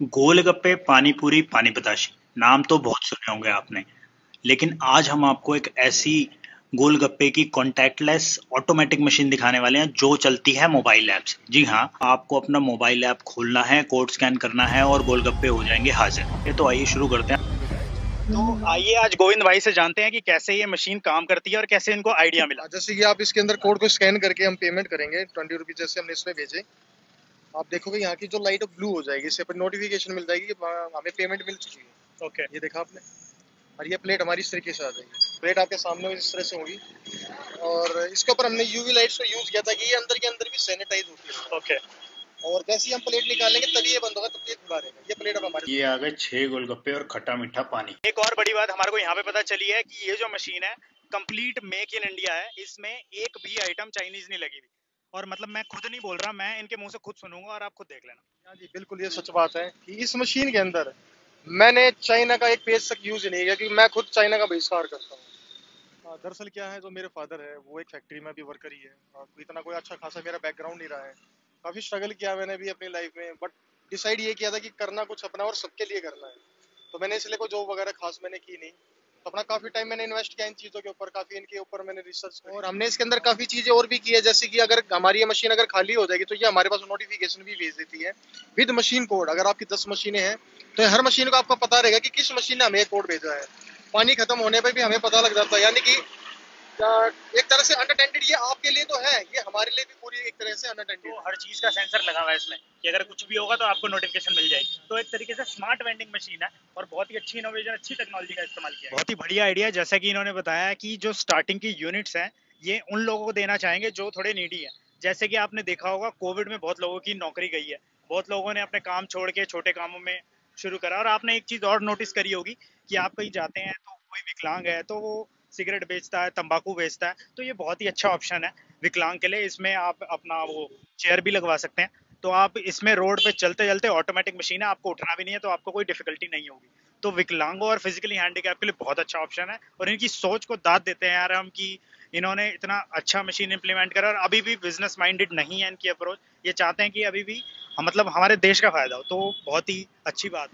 गोलगप्पे पानी पूरी पानी बताशी नाम तो बहुत सुने होंगे आपने। लेकिन आज हम आपको एक ऐसी गोलगप्पे की कॉन्टैक्टलेस ऑटोमेटिक मशीन दिखाने वाले हैं, जो चलती है मोबाइल ऐप जी हाँ आपको अपना मोबाइल ऐप खोलना है कोड स्कैन करना है और गोलगप्पे हो जाएँगे हाजिर। ये तो आइए शुरू करते हैं। तो आइए आज गोविंद भाई से जानते हैं कि कैसे ये मशीन काम करती है और कैसे इनको आइडिया मिला। जैसे कि आप इसके अंदर कोड को स्कैन करके हम पेमेंट करेंगे ट्वेंटी रुपीज़ जैसे हमने इसमें भेजे। आप देखोगे यहाँ की जो लाइट ब्लू हो जाएगी इससे नोटिफिकेशन मिल जाएगी कि हमें पेमेंट मिल चुकी है। ओके ये देखा आपने? और ये प्लेट हमारी इस तरीके से आ जाएगी। प्लेट आपके सामने इस तरह से होगी। और इसके ऊपर हमने यूवी लाइट्स को यूज़ किया था कि ये अंदर के अंदर भी सैनिटाइज होती है। ओके और जैसे ही हम प्लेट निकालेंगे तभी ये बंद होगा तब ये खुला रहेगा। ये प्लेट अब हमारे ये आ गए छह गोलगप्पे और खट्टा मीठा पानी। एक और बड़ी बात हमारे को यहाँ पे पता चली है कि ये जो मशीन है कंप्लीट मेक इन इंडिया है। इसमें एक भी आइटम चाइनीज़ नहीं लगी हुई। और मतलब मैं खुद नहीं बोल रहा मैं इनके मुँह से खुद सुनूँगा और आप खुद देख लेना। हाँ जी बिल्कुल ये सच बात है कि इस मशीन के अंदर मैंने चाइना का एक पेज तक यूज़ नहीं किया क्योंकि मैं खुद चाइना का बहिष्कार करता हूँ। हाँ, दरअसल क्या है जो मेरे फादर है वो एक फैक्ट्री में भी वर्कर ही। है और इतना कोई अच्छा खासा मेरा बैकग्राउंड नहीं रहा है। काफ़ी स्ट्रगल किया मैंने भी अपनी लाइफ में बट डिसाइड ये किया था कि करना कुछ अपना और सबके लिए करना है। तो मैंने इसलिए कोई जॉब वगैरह खास मैंने की नहीं। अपना काफ़ी टाइम मैंने इन्वेस्ट किया इन चीज़ों के ऊपर, काफ़ी इनके ऊपर मैंने रिसर्च और हमने इसके अंदर काफ़ी चीज़ें और भी की है, जैसे कि अगर हमारी ये मशीन अगर खाली हो जाएगी तो ये हमारे पास नोटिफिकेशन भी भेज देती है। विद मशीन कोड अगर आपकी दस मशीनें हैं तो हर मशीन को आपको पता रहेगा कि किस मशीन ने हमें कोड भेजा है। पानी खत्म होने पर भी हमें पता लग जाता है, यानी कि एक तरह से अनअटेंडेड ये आपके लिए तो है ये हमारे लिए भी पूरी एक तरह से अनअटेंडेड तो हर चीज़ का सेंसर लगा हुआ है इसमें कि अगर कुछ भी होगा तो आपको नोटिफिकेशन मिल जाएगी। तो एक तरीके से स्मार्ट वेंडिंग मशीन है और बहुत ही अच्छी इनोवेशन अच्छी टेक्नोलॉजी का इस्तेमाल किया बहुत ही बढ़िया आइडिया जैसा कि इन्होंने बताया कि जो स्टार्टिंग की यूनिट्स हैं ये उन लोगों को देना चाहेंगे जो थोड़े नीडी है। जैसे कि आपने देखा होगा कोविड में बहुत लोगों की नौकरी गई है। बहुत लोगों ने अपने काम छोड़ के छोटे कामों में शुरू करा। और आपने एक चीज़ और नोटिस करी होगी कि आप कहीं जाते हैं तो कोई विकलांग है तो वो सिगरेट बेचता है, तंबाकू बेचता है तो ये बहुत ही अच्छा ऑप्शन है विकलांग के लिए। इसमें आप अपना वो चेयर भी लगवा सकते हैं। तो आप इसमें रोड पे चलते चलते ऑटोमेटिक मशीन है, आपको उठना भी नहीं है तो आपको कोई डिफिकल्टी नहीं होगी। तो विकलांगों और फिजिकली हैंडीकैप के लिए बहुत अच्छा ऑप्शन है और इनकी सोच को दाद देते हैं यार हम कि इन्होंने इतना अच्छा मशीन इंप्लीमेंट करा और अभी भी बिज़नेस माइंडेड नहीं है इनकी अप्रोच ये चाहते हैं कि अभी भी मतलब हमारे देश का फ़ायदा हो तो बहुत ही अच्छी बात है।